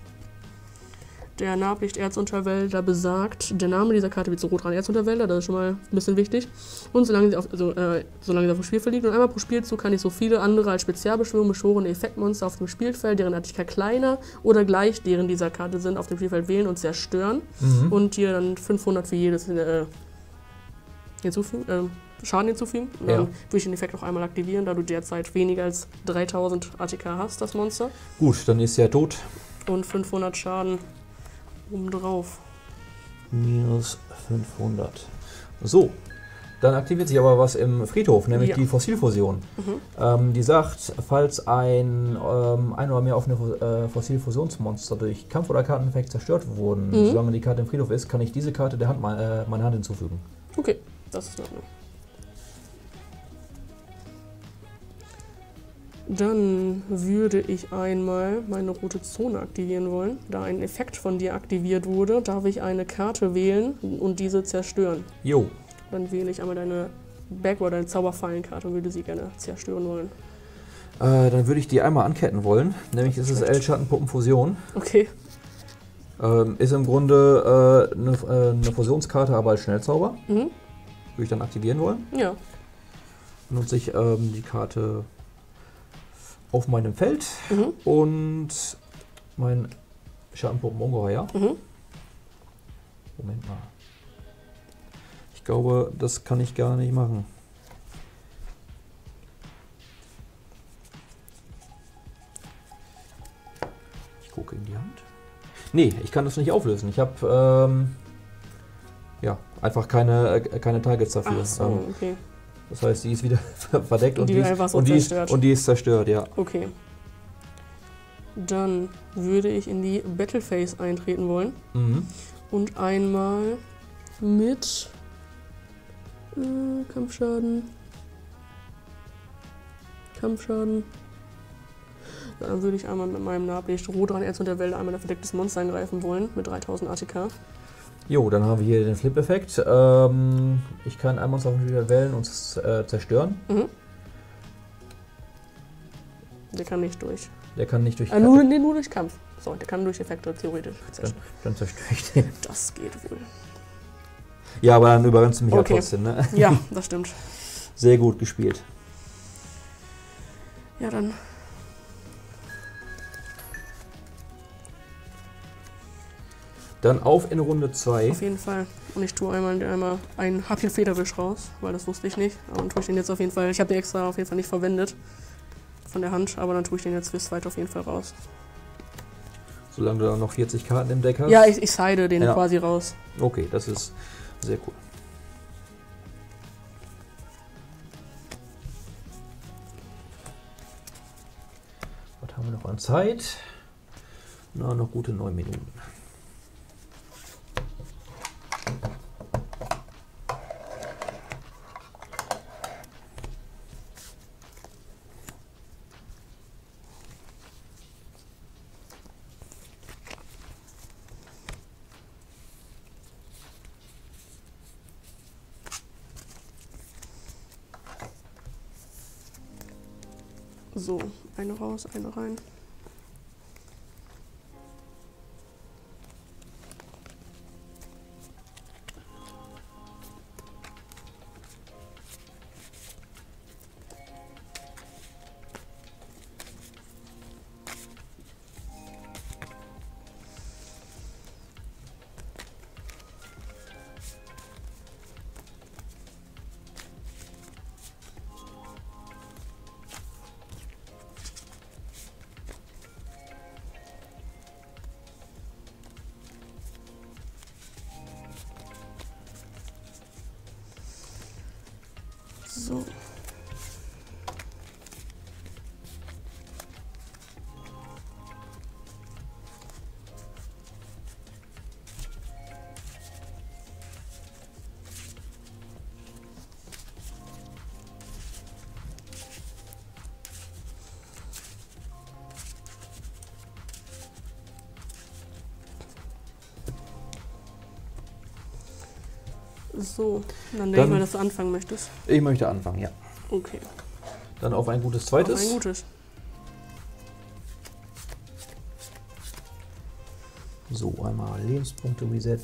Der Nachblicht-Erzunterwäldler besagt, der Name dieser Karte wird zu Rotran Erzunterwäldler, das ist schon mal ein bisschen wichtig. Und solange sie auf, also, äh, solange sie auf dem Spielfeld liegt und einmal pro Spielzug kann ich so viele andere als Spezialbeschwörung beschworene Effektmonster auf dem Spielfeld, deren Artigkeit kleiner oder gleich deren dieser Karte sind, auf dem Spielfeld wählen und zerstören Mhm. und dir dann 500 für jedes äh, hinzufügen, äh, Schaden hinzufügen. Und dann Ja. würde ich den Effekt auch einmal aktivieren, da du derzeit weniger als 3000 ATK hast, das Monster. Gut, dann ist er tot. Und 500 Schaden obendrauf. Minus 500. So, dann aktiviert sich aber was im Friedhof, nämlich Ja. die Fossilfusion. Mhm. Ähm, die sagt, falls ein, ähm, ein oder mehr offene äh, Fossilfusionsmonster durch Kampf- oder Karteneffekt zerstört wurden, Mhm. solange die Karte im Friedhof ist, kann ich diese Karte der Hand äh, meiner Hand hinzufügen. Okay, das ist in Ordnung. Dann würde ich einmal meine rote Zone aktivieren wollen. Da ein Effekt von dir aktiviert wurde, darf ich eine Karte wählen und diese zerstören. Jo, Dann wähle ich einmal deine Back- oder deine Zauberfallenkarte und würde sie gerne zerstören wollen. äh, dann würde ich die einmal anketten wollen, nämlich ist es. L-Schattenpuppenfusion. Okay. Ähm, ist im Grunde äh, eine, äh, eine Fusionskarte, aber als Schnellzauber. Mhm. Würde ich dann aktivieren wollen. Ja. Nutze ich ähm, die Karte auf meinem Feld Mhm. und mein Schattenpuppenungeheuer. Mhm. Moment mal. Ich glaube, das kann ich gar nicht machen. Ich gucke in die Hand. Nee, ich kann das nicht auflösen. Ich habe ähm, ja, einfach keine, äh, keine Targets dafür. So, Ähm, okay. Das heißt, die ist wieder verdeckt und Die die, ist, und, die ist, zerstört. und die ist zerstört, ja. Okay. Dann würde ich in die Battle Phase eintreten wollen Mhm. und einmal mit äh, Kampfschaden. Kampfschaden. Dann würde ich einmal mit meinem Nahblicht Rodran Erz und der Welt einmal ein verdecktes Monster angreifen wollen mit 3000 ATK. Jo, dann haben wir hier den Flip-Effekt. Ähm, ich kann ein Monster von wieder wählen und es äh, zerstören. Mhm. Der kann nicht durch. Der kann nicht durch. Ah, nur, nee, nur durch Kampf. So, der kann durch Effekte theoretisch. dann, dann zerstöre ich den. Das geht wohl. Ja, aber dann überrennst du mich Okay. ja trotzdem, ne? Ja, das stimmt. Sehr gut gespielt. Ja, dann. Dann auf in Runde 2. Auf jeden Fall. Und ich tue einmal, einmal einen Happy Federwisch raus, weil das wusste ich nicht. Dann tue ich den jetzt auf jeden Fall. Ich habe den extra auf jeden Fall nicht verwendet von der Hand, aber dann tue ich den jetzt fürs zweite auf jeden Fall raus. Solange du dann noch 40 Karten im Deck hast. Ja, ich, ich side den Ja. quasi raus. Okay, das ist sehr cool. Was haben wir noch an Zeit? Na, noch gute neun Minuten. So, eine raus, eine rein. So, dann denke ich mal, dass du anfangen möchtest. Ich möchte anfangen, ja. Okay. Dann auf ein gutes Auf zweites. ein gutes. So, einmal Lebenspunkte Reset.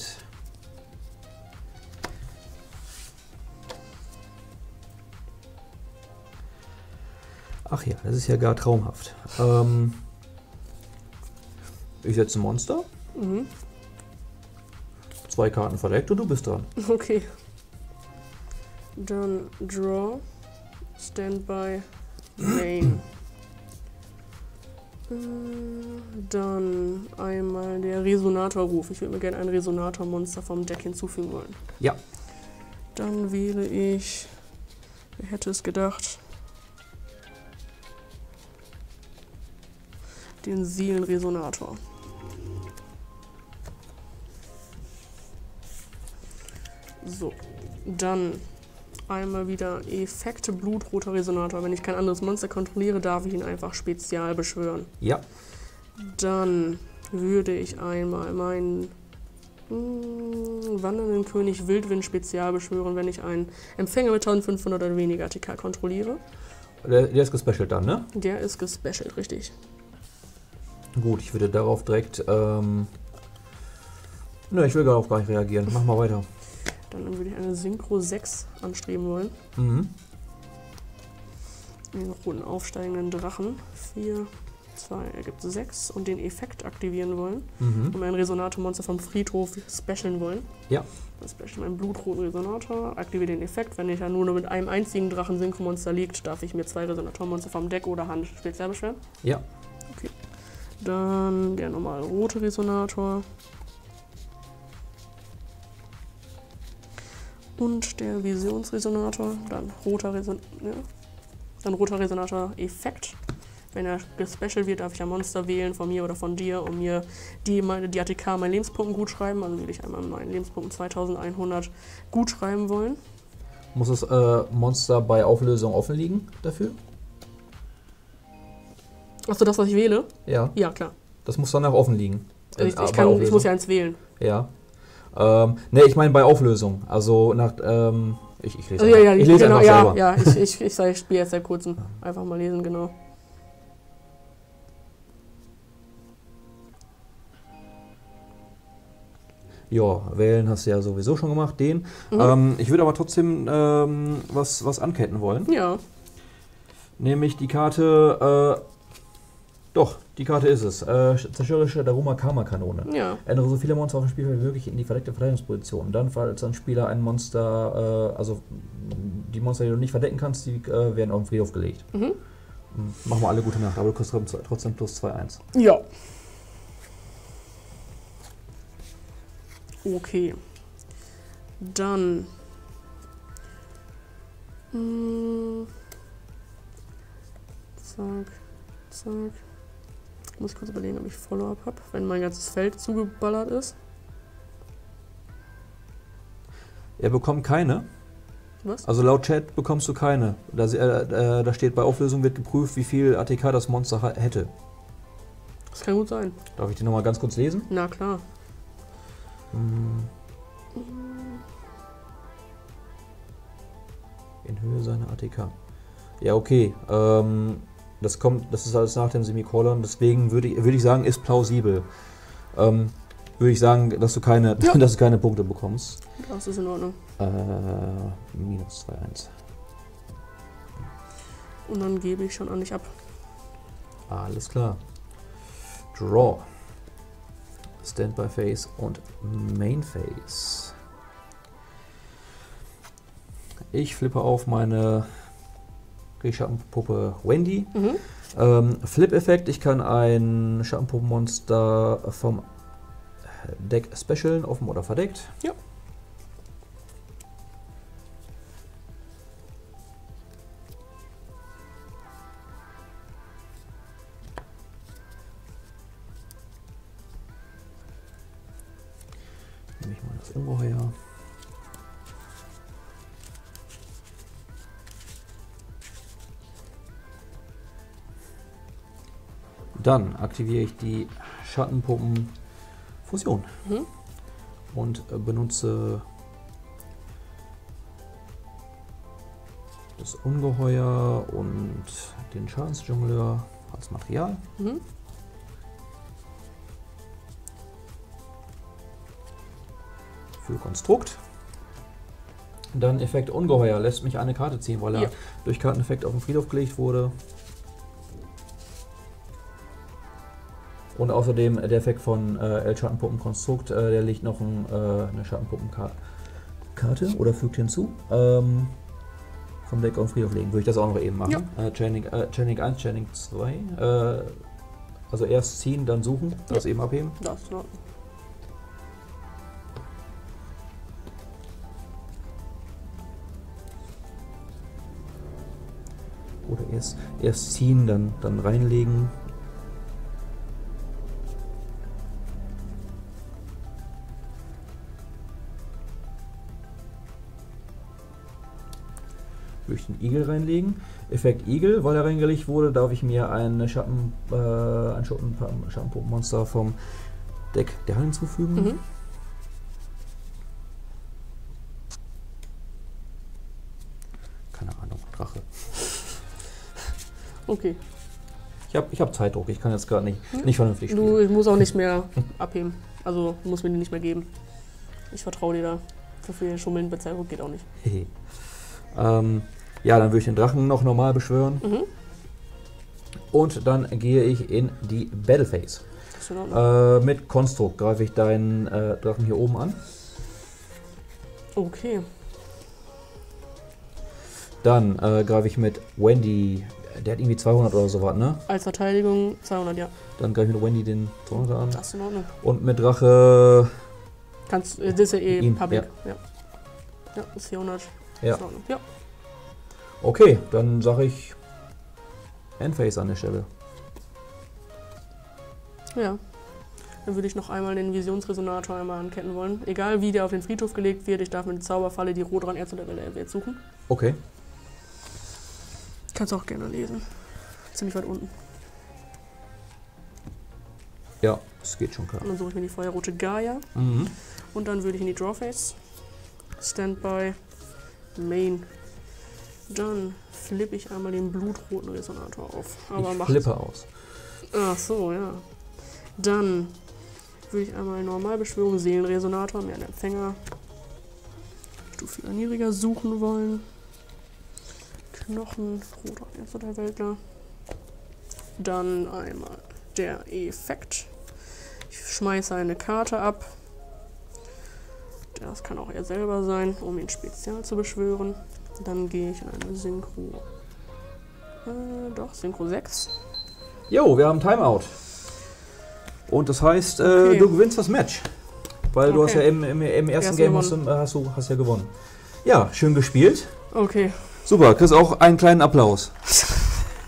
Ach ja, das ist ja gar traumhaft. Ähm, ich setze ein Monster, Mhm. Zwei Karten verdeckt und du bist dran. Okay. Dann Draw, Standby, Main. Äh, Dann einmal der Resonatorruf. Ich würde mir gerne ein Resonatormonster vom Deck hinzufügen wollen. Ja. Dann wähle ich, wer hätte es gedacht, den Seelenresonator. So, dann einmal wieder Effekte Blutroter Resonator. Wenn ich kein anderes Monster kontrolliere, darf ich ihn einfach spezial beschwören. Ja, Dann würde ich einmal meinen mm, wandernden König Wildwind spezial beschwören, wenn ich einen Empfänger mit 1500 oder weniger ATK kontrolliere. der, der ist gespecialt dann, ne? Der ist gespecialt, richtig. Gut, ich würde darauf direkt. Ähm, ne, ich will darauf gar nicht reagieren. Mach mal weiter. Dann würde ich eine Synchro 6 anstreben wollen. Mhm. Den roten aufsteigenden Drachen. 4, 2 ergibt 6. Und den Effekt aktivieren wollen. Mhm. Und ein Resonatormonster vom Friedhof specialen wollen. Ja. Dann special meinen blutroten Resonator. Aktiviere den Effekt. Wenn ich ja nur mit einem einzigen Drachen Synchromonster liegt, darf ich mir zwei Resonatormonster vom Deck oder Hand speziell beschweren. Ja. Dann der normale rote Resonator. Und der Visionsresonator, dann roter, Reson ja. dann roter Resonator Effekt. Wenn er gespecial wird, darf ich ein Monster wählen, von mir oder von dir, und mir die, meine, die ATK meinen Lebenspunkten gut schreiben. Also will ich einmal meinen Lebenspunkten 2100 gut schreiben wollen. Muss das äh, Monster bei Auflösung offen liegen dafür? Achso, das, was ich wähle? Ja. Ja, klar. Das muss danach offen liegen. Ich, Äh, ich, bei kann, ich muss ja eins wählen. Ja. Ähm, ne, ich meine bei Auflösung. Also nach. Ähm, ich, ich lese Also, ja, ja, ich lese genau, einfach ja, selber. ja, ich, ich, ich, ich spiele jetzt seit kurzem. Einfach mal lesen, genau. Ja, wählen hast du ja sowieso schon gemacht, den. Mhm. Ähm, ich würde aber trotzdem ähm, was, was anketten wollen. Ja, Nämlich die Karte. Äh, doch, die Karte ist es. Äh, zerstörerische Daruma Karma Kanone. ja. Ändere so viele Monster auf dem Spielfeld wie möglich in die verdeckte Verteidigungsposition. Dann, falls ein Spieler ein Monster, äh, also die Monster, die du nicht verdecken kannst, die äh, werden auf den Friedhof gelegt. Mhm. Machen wir alle gute Nacht, aber du kriegst trotzdem- trotzdem plus 2-1. Ja. Okay. Dann. Hm. Zack, zack. Muss ich kurz überlegen, ob ich Follow-up habe, wenn mein ganzes Feld zugeballert ist. Er bekommt keine. Was? Also laut Chat bekommst du keine. Da, äh, äh, da steht bei Auflösung wird geprüft, wie viel ATK das Monster hätte. Das kann gut sein. Darf ich die nochmal ganz kurz lesen? Na klar. Hm. In Höhe seiner ATK. Ja, okay. Ähm, das kommt, das ist alles nach dem Semikolon, deswegen würde ich, würde ich sagen, ist plausibel. Ähm, würde ich sagen, dass du keine, Ja. dass du keine Punkte bekommst. Das ist in Ordnung. Äh, minus 2-1. Und dann gebe ich schon an dich ab. Alles klar. Draw. Standby Phase und Main Phase. Ich flippe auf meine Schattenpuppe Wendy. Mhm. Ähm, Flip-Effekt, ich kann ein Schattenpuppenmonster vom Deck specialen, offen oder verdeckt. Ja. Dann aktiviere ich die Schattenpuppen Fusion Mhm. und äh, benutze das Ungeheuer und den Schadensjongleur als Material. Mhm. für Konstrukt. Dann Effekt Ungeheuer lässt mich eine Karte ziehen, weil er Ja. durch Karteneffekt auf den Friedhof gelegt wurde. Und außerdem der Effekt von äh, El Schattenpuppenkonstrukt, äh, der legt noch ein, äh, eine Schattenpuppenkarte oder fügt hinzu. Ähm, vom Deck auf Friedhof legen. Würde ich das auch noch eben machen. Äh, Chaining, äh, Chaining 1, Chaining 2. Äh, also erst ziehen, dann suchen, das eben abheben. Das ist Ordnung. Oder erst, erst ziehen, dann, dann reinlegen. Würde ich den Igel reinlegen. Effekt Igel, weil er reingelegt wurde, darf ich mir eine Schatten, äh, ein Schatten, Schattenpuppenmonster vom Deck der Hand hinzufügen. Mhm. Keine Ahnung, Drache. Okay. Ich habe ich hab Zeitdruck, ich kann jetzt gerade nicht, Hm? nicht vernünftig spielen. Du, ich muss auch nicht mehr abheben. Also, du musst mir die nicht mehr geben. Ich vertraue dir da. Zu viel Schummeln bei Zeitdruck geht auch nicht. Ähm, ja, dann würde ich den Drachen noch normal beschwören. Mhm. Und dann gehe ich in die Battle Phase. Äh, mit Konstrukt greife ich deinen äh, Drachen hier oben an. Okay. Dann äh, greife ich mit Wendy. Der hat irgendwie 200 oder so was, ne? Als Verteidigung 200, ja. Dann greife ich mit Wendy den 200 an. Das ist in Ordnung. Und mit Drache. Kannst, äh, das ist ja eh Ihn, Public. Ja. Ja, ist 400. Ja. Ist in Ordnung. ja. Okay, dann sage ich Endphase an der Stelle. Ja. Dann würde ich noch einmal den Visionsresonator einmal anketten wollen. Egal wie der auf den Friedhof gelegt wird, ich darf mit der Zauberfalle die Rot dran Erz oder Welle erwählt suchen. Okay. Kannst auch gerne lesen. Ziemlich weit unten. Ja, es geht schon klar. Und dann suche ich mir die feuerrote Gaia. Mhm. Und dann würde ich in die Drawface. Standby. Main. Dann flippe ich einmal den blutroten Resonator auf. Aber ich flippe aus. Ach so, ja. Dann würde ich einmal Normalbeschwörung Seelenresonator, mehr einen Empfänger. Stufe niedriger suchen wollen. Knochen, roter Erster der Weltler. Dann einmal der Effekt. Ich schmeiße eine Karte ab. Das kann auch er selber sein, um ihn spezial zu beschwören. Dann gehe ich eine Synchro. Äh, doch, Synchro 6. Jo, wir haben Timeout. Und das heißt, äh, Okay. du gewinnst das Match. Weil du hast Okay. ja im, im, im ersten Erst Game hast du, äh, hast, du, hast ja gewonnen. Ja, schön gespielt. Okay. Super, kriegst auch einen kleinen Applaus.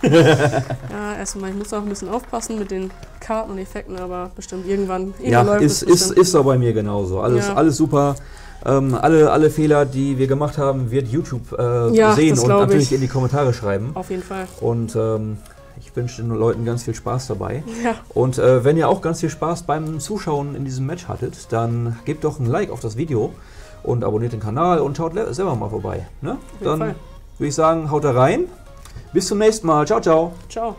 Ja, erstmal, ich muss auch ein bisschen aufpassen mit den Karten und Effekten, aber bestimmt irgendwann, Ja, ist, es ist, ist doch bei mir genauso. Alles, Ja. alles super. Ähm, alle, alle Fehler, die wir gemacht haben, wird YouTube äh, Ja, sehen und natürlich ich. in die Kommentare schreiben. Auf jeden Fall. Und ähm, ich wünsche den Leuten ganz viel Spaß dabei. Ja, Und äh, wenn ihr auch ganz viel Spaß beim Zuschauen in diesem Match hattet, dann gebt doch ein Like auf das Video und abonniert den Kanal und schaut selber mal vorbei. Ne? auf jeden Dann würde ich sagen, haut da rein. Bis zum nächsten Mal. Ciao, ciao. Ciao.